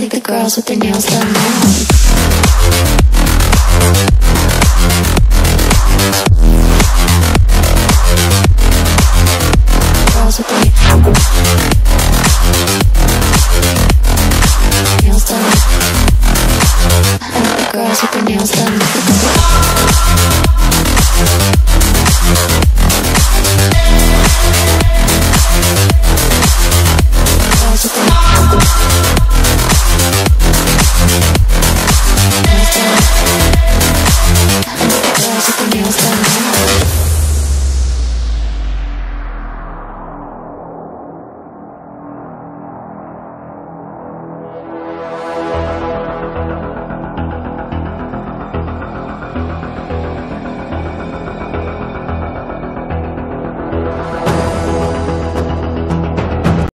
think the girls with their nails love. Girls with their nails done.